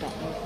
对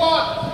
What?